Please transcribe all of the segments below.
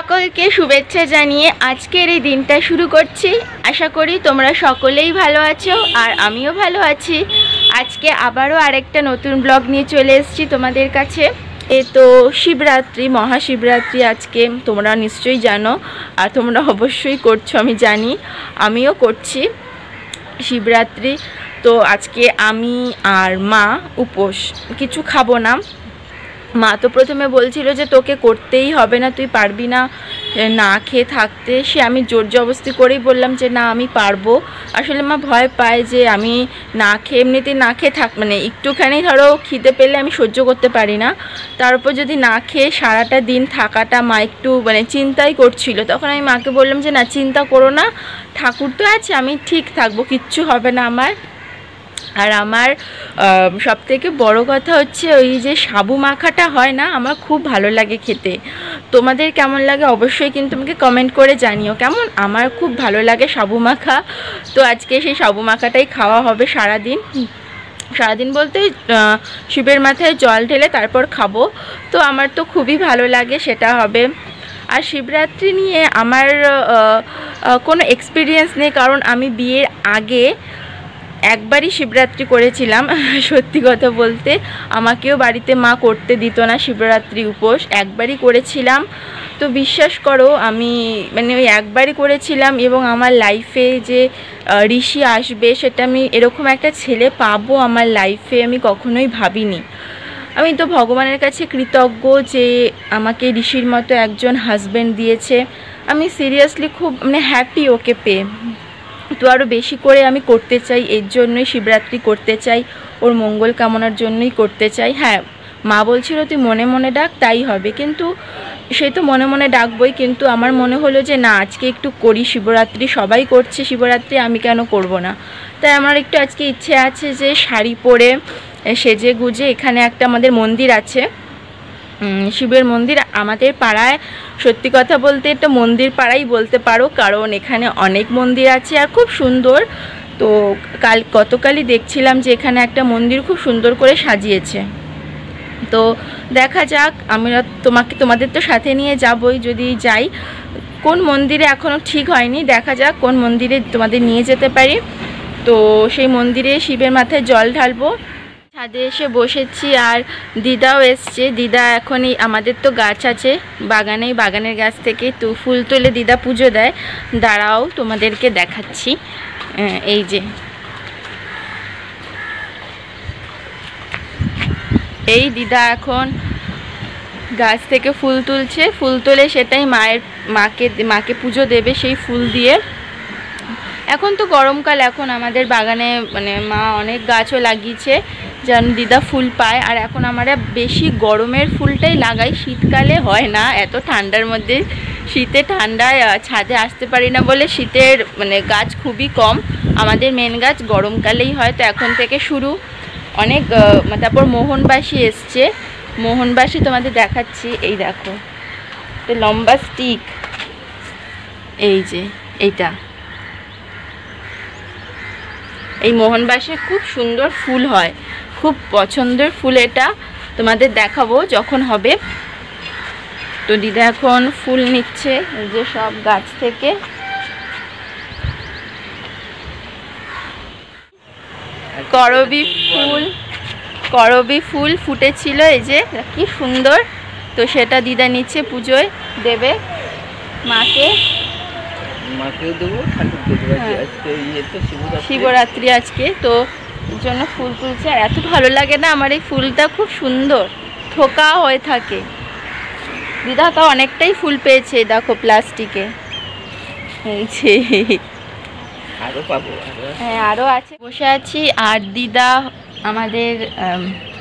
সকলকে শুভেচ্ছা জানিয়ে আজকের এই দিনটা শুরু করছি। আশা করি তোমরা সকলেই ভালো আছো আর আমিও ভালো আছি। আজকে আবারও আরেকটা নতুন ব্লগ নিয়ে চলে এসেছি তোমাদের কাছে। এ তো শিবরাত্রি, মহাশিবরাত্রি আজকে, তোমরা নিশ্চয়ই জানো আর তোমরা অবশ্যই করছ, আমি জানি। আমিও করছি শিবরাত্রি। তো আজকে আমি আর মা উপোস, কিছু খাব না। মা তো প্রথমে বলছিল যে তোকে করতেই হবে না, তুই পারবি না না খেয়ে থাকতে। সে আমি জোর জবস্তি করেই বললাম যে, না, আমি পারব। আসলে মা ভয় পায় যে, আমি না খেয়ে এমনিতে না খেয়ে থাক মানে একটুখানি ধরো খিদে পেলে আমি সহ্য করতে পারি না। তার উপর যদি না খেয়ে সারাটা দিন থাকাটা মা একটু মানে চিন্তাই করছিল। তখন আমি মাকে বললাম যে, না, চিন্তা করো না, ঠাকুর তো আছে, আমি ঠিক থাকব, কিচ্ছু হবে না আমার। আর আমার সব থেকে বড় কথা হচ্ছে ওই যে সাবু মাখাটা হয় না, আমার খুব ভালো লাগে খেতে। তোমাদের কেমন লাগে অবশ্যই কিন্তু আমাকে কমেন্ট করে জানিও। কেমন? আমার খুব ভালো লাগে সাবু মাখা। তো আজকে সেই সাবু মাখাটাই খাওয়া হবে সারাদিন। সারাদিন বলতে শিবের মাথায় জল ঢেলে তারপর খাব। তো আমার তো খুবই ভালো লাগে, সেটা হবে। আর শিবরাত্রি নিয়ে আমার কোনো এক্সপিরিয়েন্স নেই, কারণ আমি বিয়ের আগে একবারই শিবরাত্রি করেছিলাম, সত্যি কথা বলতে। আমাকেও বাড়িতে মা করতে দিত না শিবরাত্রি উপোস, একবারই করেছিলাম। তো বিশ্বাস করো, আমি মানে ওই একবারই করেছিলাম এবং আমার লাইফে যে ঋষি আসবে, সেটা আমি এরকম একটা ছেলে পাবো আমার লাইফে আমি কখনোই ভাবিনি। আমি তো ভগবানের কাছে কৃতজ্ঞ যে, আমাকে ঋষির মতো একজন হাজব্যান্ড দিয়েছে। আমি সিরিয়াসলি খুব মানে হ্যাপি ওকে পেয়ে। তো আরও বেশি করে আমি করতে চাই, এর জন্যই শিবরাত্রি করতে চাই, ওর মঙ্গল কামনার জন্যই করতে চাই। হ্যাঁ মা বলছিল, তুই মনে মনে ডাক, তাই হবে। কিন্তু সে তো মনে মনে ডাকবই, কিন্তু আমার মনে হলো যে, না, আজকে একটু করি শিবরাত্রি, সবাই করছে শিবরাত্রি, আমি কেন করব না? তাই আমার একটু আজকে ইচ্ছে আছে যে, শাড়ি পরে সেজে গুজে এখানে একটা আমাদের মন্দির আছে। শিবের মন্দির আমাদের পাড়ায়। সত্যি কথা বলতে এটা মন্দির পাড়াই বলতে পারো, কারণ এখানে অনেক মন্দির আছে আর খুব সুন্দর। তো কাল গতকালই দেখছিলাম যে এখানে একটা মন্দির খুব সুন্দর করে সাজিয়েছে। তো দেখা যাক, আমরা তোমাকে, তোমাদের তো সাথে নিয়ে যাবই, যদি যাই। কোন মন্দিরে এখনও ঠিক হয়নি, দেখা যাক কোন মন্দিরে তোমাদের নিয়ে যেতে পারি। তো সেই মন্দিরে শিবের মাথায় জল ঢালবো। ছাদে এসে বসেছি আর দিদাও এসছে। দিদা এখন এই আমাদের তো গাছ আছে বাগানে বাগানের গাছ থেকে তো, ফুল তুলে দিদা পুজো দেয়। দাঁড়াও, তোমাদেরকে দেখাচ্ছি। এই যে। এই দিদা এখন গাছ থেকে ফুল তুলছে। ফুল তুলে সেটাই মায়ের, মাকে মাকে পুজো দেবে সেই ফুল দিয়ে। এখন তো গরমকাল, এখন আমাদের বাগানে মানে মা অনেক গাছও লাগিয়েছে, যেন দিদা ফুল পায়। আর এখন আমরা বেশি গরমের ফুলটাই লাগাই, শীতকালে হয় না, এত ঠান্ডার মধ্যে। শীতে ঠান্ডায় ছাদে আসতে পারি না বলে শীতের মানে গাছ খুবই কম। আমাদের মেন গাছ গরমকালেই হয়, তো এখন থেকে শুরু। অনেক তারপর মোহনবাসী এসছে। মোহনবাসী তোমাদের দেখাচ্ছি, এই দেখো। তো লম্বা স্টিক এই যে, এইটা। এই মোহনবাসে খুব সুন্দর ফুল হয়। খুব পছন্দের ফুল এটা। তোমাদের দেখাবো যখন হবে। তো দিদা এখন ফুল নিচ্ছে যে সব গাছ থেকে। করবি ফুল করবি ফুল ফুটেছিল এই যে, কি সুন্দর। তো সেটা দিদা নিচ্ছে পুজোয়, দেবে মাকে। মাকেও দেবো ঠাকুর দেবো। হ্যাঁ। আজকে ইয়ে তো শিবরাত্রি। শিবরাত্রি আজকে তো জন্য ফুল তুলছে। আর এত ভালো লাগে না আমার এই ফুলটা খুব সুন্দর। থোকা হয়ে থাকে। দিদা তো অনেকটাই ফুল পেয়েছে দেখো প্লাস্টিকে। যে। পাবো হ্যাঁ আরও আছে। বসে আছি আর দিদা আমাদের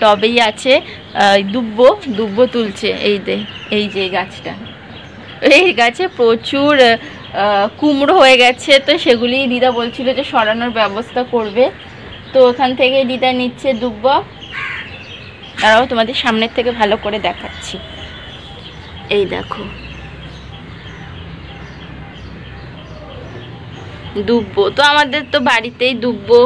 টবেই আছে। দুব্বো দুব্বো তুলছে এই দে এই যে গাছটা। এই গাছে প্রচুর কুমড়ো হয়ে গেছে, তো সেগুলি দিদা বলছিল যে সরানোর ব্যবস্থা করবে। তো ওখান থেকে দিদা নিচ্ছে দুব্ব। তারাও তোমাদের সামনের থেকে ভালো করে দেখাচ্ছি। এই দেখো। দুব্বো। তো আমাদের তো বাড়িতেই দুব্বো,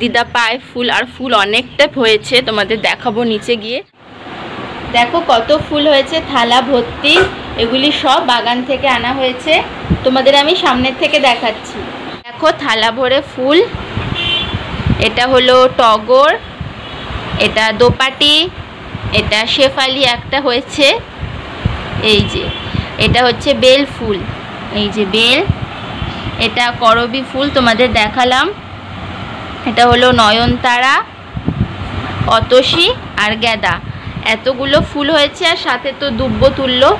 দিদা পায় ফুল, আর ফুল অনেকটা হয়েছে, তোমাদের দেখাবো নিচে গিয়ে। দেখো কত ফুল হয়েছে, থালা ভর্তি। এগুলি সব বাগান থেকে আনা হয়েছে। তোমাদের আমি সামনের থেকে দেখাচ্ছি। দেখো, থালা ভরে ফুল। এটা হলো টগর, এটা দোপাটি, এটা শেফালি একটা হয়েছে। এই যে, এটা হচ্ছে বেল ফুল। এই যে বেল, এটা করবি ফুল তোমাদের দেখালাম। এটা হলো নয়নতারা, অতসী আর গ্যাদা। এতগুলো ফুল হয়েছে আর সাথে তো দুব্ব তুললো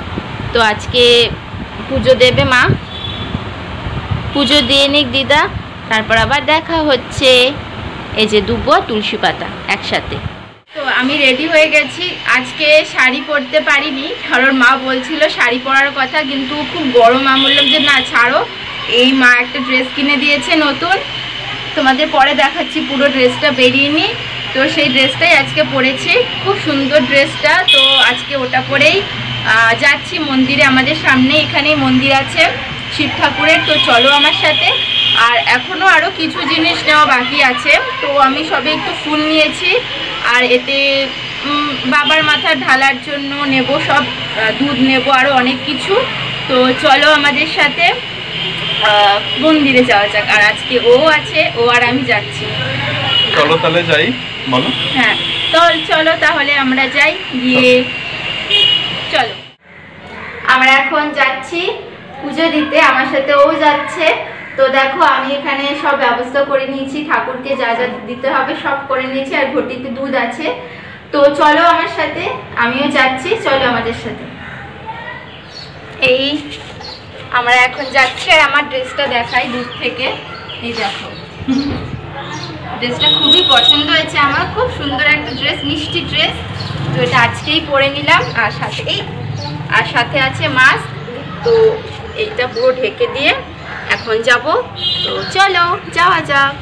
তো আজকে পুজো দেবে মা। পুজো দিয়ে নিক দিদা, তারপর আবার দেখা হচ্ছে। এই যে দুব্ব তুলসী পাতা একসাথে। তো আমি রেডি হয়ে গেছি। আজকে শাড়ি পরতে পারিনি, কারণ মা বলছিল শাড়ি পরার কথা, কিন্তু খুব গরম। আমি বললাম যে না, ছাড়ো। এই মা একটা ড্রেস কিনে দিয়েছে নতুন। তোমাদের পরে দেখাচ্ছি, পুরো ড্রেসটা বেরিয়ে নি তো সেই ড্রেসটাই আজকে পরেছি। খুব সুন্দর ড্রেসটা তো আজকে ওটা পরেই যাচ্ছি মন্দিরে আমাদের সামনে, এখানেই মন্দির আছে, শিব ঠাকুরের। তো চলো আমার সাথে। আর এখনও আরও কিছু জিনিস নেওয়া বাকি আছে। তো আমি সবে একটু ফুল নিয়েছি, আর এতে বাবার মাথা ঢালার জন্য নেব সব দুধ নেব আরও অনেক কিছু। তো চলো আমাদের সাথে মন্দিরে যাওয়া যাক। আর আজকে ও আছে, ও আর আমি যাচ্ছি। চলো তাহলে যাই। বলো। হ্যাঁ তো চলো তাহলে আমরা যাই গিয়ে চলো। আমরা এখন যাচ্ছি পুজো দিতে আমার সাথে ও যাচ্ছে। তো দেখো আমি এখানে সব ব্যবস্থা করে নিয়েছি ঠাকুরকে যা যা দিতে হবে সব করে নিয়েছি আর ঘটিতে দুধ আছে। তো চলো আমার সাথে আমিও যাচ্ছি চলো আমাদের সাথে। এই আমরা এখন যাচ্ছি আর আমার ড্রেসটা দেখাই দূর থেকে। এই দেখো। ড্রেসটা খুবই পছন্দ হয়েছে আমার। খুব সুন্দর একটা ড্রেস মিষ্টি ড্রেস তো এটা আজকেই পরে নিলাম। আর সাথে আর সাথে আছে মাস্ক তো এইটা পুরো ঢেকে দিয়ে এখন যাব। তো চলো, যাওয়া যাক।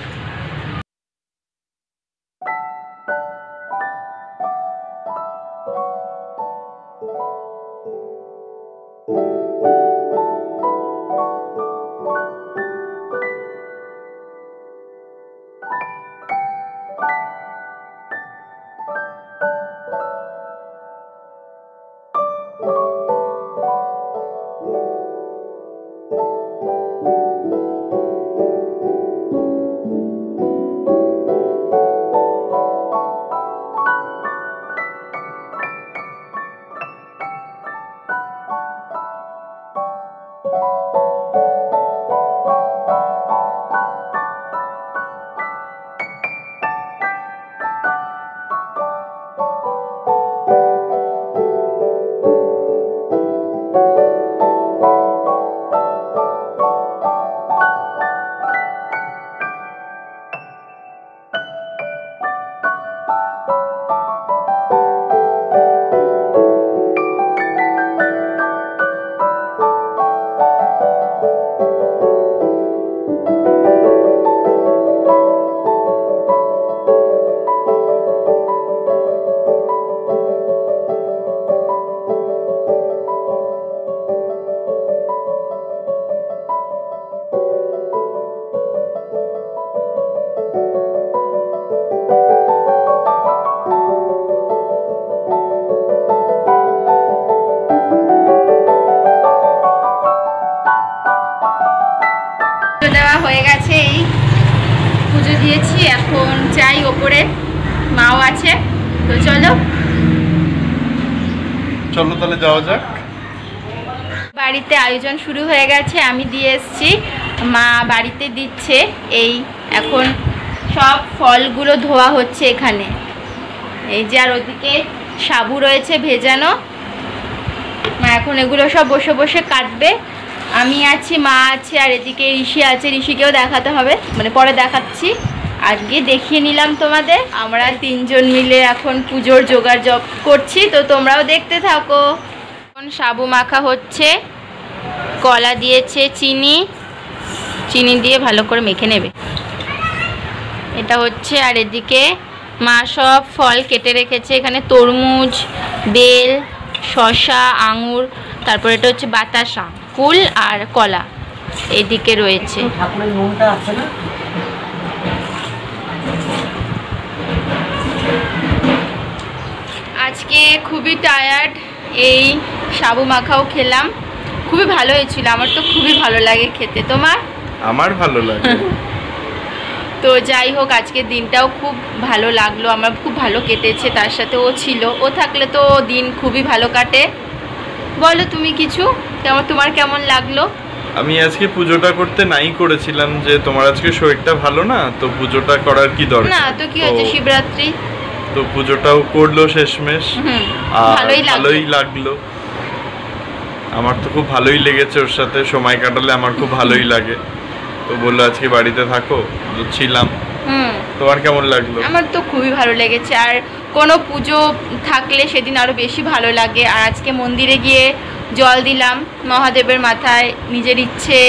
চলো তাহলে যাওয়া যাক। বাড়িতে আয়োজন শুরু হয়ে গেছে, আমি দিয়ে এসছি। মা বাড়িতে দিচ্ছে এই এখন সব ফলগুলো ধোয়া হচ্ছে এখানে। এই যে আর ওদিকে সাবু রয়েছে ভেজানো। মা এখন এগুলো সব বসে বসে কাটবে। আমি আছি, মা আছে, আর এদিকে ঋষি আছে। ঋষিকেও দেখাতে হবে মানে পরে দেখাচ্ছি। আজকে দেখিয়ে নিলাম তোমাদের। আমরা তিনজন মিলে এখন পুজোর জোগাড় জব করছি, তো তোমরাও দেখতে থাকো। এখন সাবু মাখা হচ্ছে, কলা দিয়েছে চিনি চিনি দিয়ে ভালো করে মেখে নেবে। এটা হচ্ছে, আর এদিকে মা সব ফল কেটে রেখেছে, এখানে তরমুজ, বেল শশা আঙুর, তারপর এটা হচ্ছে বাতাসা কুল আর কলা এদিকে রয়েছে। আজকে খুবই টায়ার্ড এই সাবু মাখাও খেলাম। খুবই ভালো হয়েছিল আমার তো খুবই ভালো লাগে খেতে। তোমার? আমার ভালো লাগে। তো যাই হোক আজকের দিনটাও খুব ভালো লাগল আমার খুব ভালো কেটেছে তার সাথে ও ছিল। ও থাকলে তো দিন খুবই ভালো কাটে। বলো তুমি কিছু? কেমন তোমার কেমন লাগল? আমি আজকে পুজোটা করতে নাই করেছিলাম যে তোমার আজকে শরীরটা ভালো না তো পুজোটা করার কি দরকার? না তো কি হচ্ছে শিবরাত্রি? তো পুজোটাও করল শেষমেশ। আর ভালোই লাগল। আমার তো খুব ভালোই লেগেছে ওর সাথে সময় কাটালে আমার খুব ভালোই লাগে। তো বলল আজকে বাড়িতে থাকো তো ছিলাম। তোমার কেমন লাগল? আমার তো খুবই ভালো লেগেছে। আর কোনো পুজো থাকলে সেদিন আরও বেশি ভালো লাগে। আর আজকে মন্দিরে গিয়ে জল দিলাম মহাদেবের মাথায় নিজের ইচ্ছে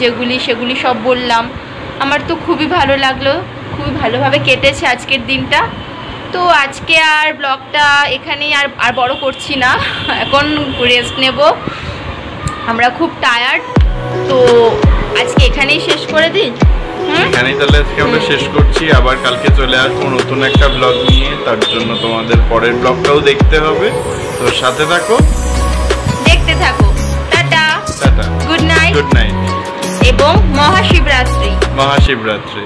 যেগুলি সেগুলি সব বললাম। আমার তো খুবই ভালো লাগল খুবই ভালোভাবে কেটেছে আজকের দিনটা। তো আজকে আর ব্লগটা এখানেই আর আর বড় করছি না। এখন রেস্ট নেব। আমরা খুব টায়ার্ড তো আজকে এখানেই শেষ করে দিই। এখানেই তাহলে আজকে আমরা শেষ করছি। আবার কালকে চলে আসব নতুন একটা ব্লগ নিয়ে। তার জন্য তোমাদের পরের ব্লগটাও দেখতে হবে। তো সাথে থাকো। দেখতে থাকো। Tata. Tata. Good night good night এবং মহাশিবরাত্রি। মহাশিবরাত্রি।